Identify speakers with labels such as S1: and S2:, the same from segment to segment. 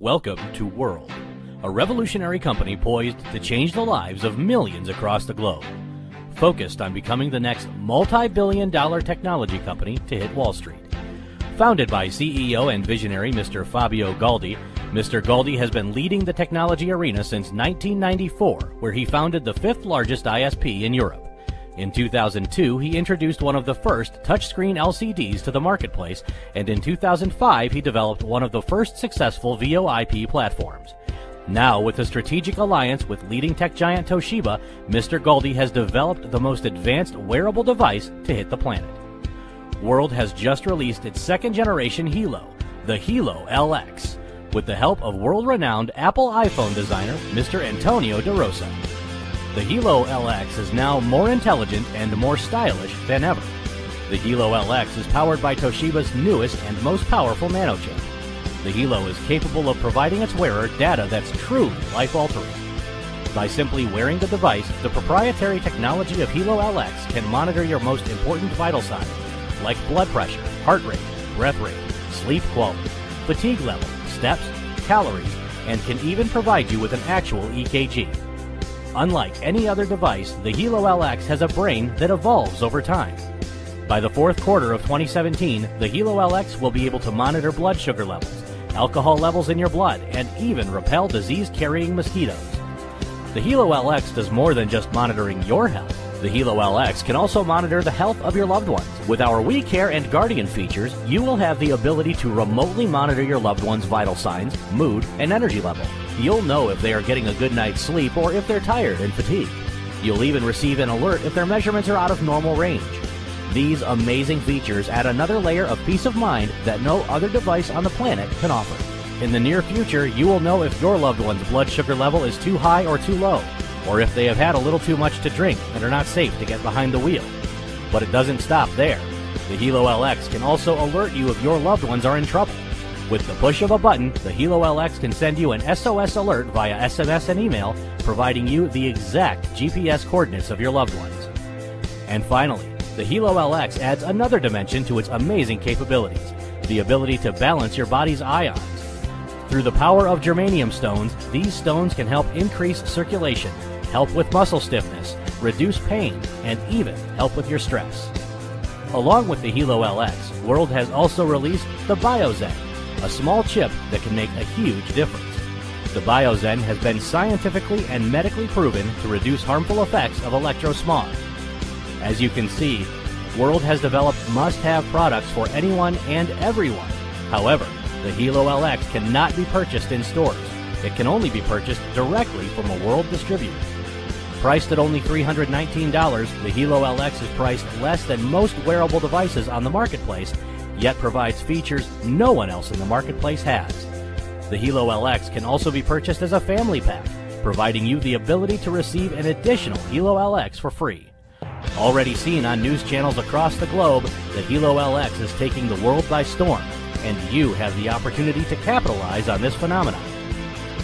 S1: Welcome to World, a revolutionary company poised to change the lives of millions across the globe. Focused on becoming the next multi billion dollar technology company to hit Wall Street. Founded by CEO and visionary Mr. Fabio Galdi, Mr. Galdi has been leading the technology arena since 1994, where he founded the fifth largest ISP in Europe. In 2002, he introduced one of the first touchscreen LCDs to the marketplace, and in 2005, he developed one of the first successful VoIP platforms. Now, with a strategic alliance with leading tech giant Toshiba, Mr. Galdi has developed the most advanced wearable device to hit the planet. World has just released its second generation Helo, the Helo LX, with the help of world renowned Apple iPhone designer Mr. Antonio De Rosa. The Helo LX is now more intelligent and more stylish than ever. The Helo LX is powered by Toshiba's newest and most powerful nano chip. The Helo is capable of providing its wearer data that's truly life altering. By simply wearing the device, the proprietary technology of Helo LX can monitor your most important vital signs, like blood pressure, heart rate, breath rate, sleep quality, fatigue level, steps, calories, and can even provide you with an actual EKG. Unlike any other device, the Helo LX has a brain that evolves over time. By the fourth quarter of 2017, the Helo LX will be able to monitor blood sugar levels, alcohol levels in your blood, and even repel disease carrying mosquitoes. The Helo LX does more than just monitoring your health. The Helo LX can also monitor the health of your loved ones. With our We Care and Guardian features, you will have the ability to remotely monitor your loved one's vital signs, mood, and energy level. You'll know if they are getting a good night's sleep or if they're tired and fatigued. You'll even receive an alert if their measurements are out of normal range. These amazing features add another layer of peace of mind that no other device on the planet can offer. In the near future, you will know if your loved one's blood sugar level is too high or too low, or if they have had a little too much to drink and are not safe to get behind the wheel. But it doesn't stop there. The Helo LX can also alert you if your loved ones are in trouble. With the push of a button, the Helo LX can send you an SOS alert via SMS and email, providing you the exact GPS coordinates of your loved ones. And finally, the Helo LX adds another dimension to its amazing capabilities the ability to balance your body's ions. Through the power of germanium stones, these stones can help increase circulation, help with muscle stiffness, reduce pain, and even help with your stress. Along with the Helo LX, World has also released the BioZen, a small chip that can make a huge difference. The BioZen has been scientifically and medically proven to reduce harmful effects of electrosmog. As you can see, World has developed must-have products for anyone and everyone. However, the Helo LX cannot be purchased in stores. It can only be purchased directly from a World distributor. Priced at only $319, the Helo LX is priced less than most wearable devices on the marketplace yet provides features no one else in the marketplace has. The Helo LX can also be purchased as a family pack, providing you the ability to receive an additional Helo LX for free. Already seen on news channels across the globe, the Hilo LX is taking the world by storm, and you have the opportunity to capitalize on this phenomenon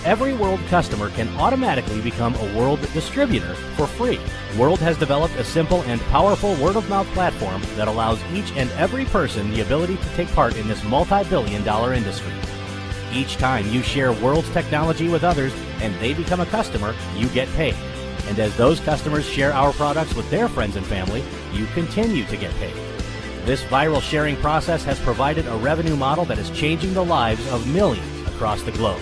S1: every World customer can automatically become a World distributor for free. World has developed a simple and powerful word of mouth platform that allows each and every person the ability to take part in this multi billion dollar industry. Each time you share World's technology with others and they become a customer, you get paid. And as those customers share our products with their friends and family, you continue to get paid. This viral sharing process has provided a revenue model that is changing the lives of millions across the globe.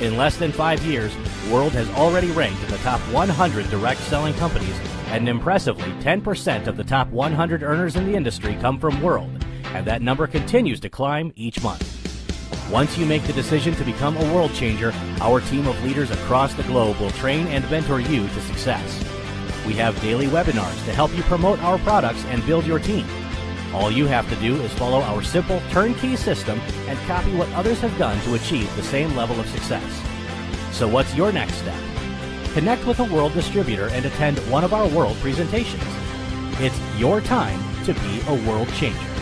S1: In less than five years, World has already ranked in the top 100 direct selling companies, and impressively, 10% of the top 100 earners in the industry come from World, and that number continues to climb each month. Once you make the decision to become a world changer, our team of leaders across the globe will train and mentor you to success. We have daily webinars to help you promote our products and build your team. All you have to do is follow our simple turnkey system and copy what others have done to achieve the same level of success. So what's your next step? Connect with a World distributor and attend one of our World presentations. It's your time to be a world changer.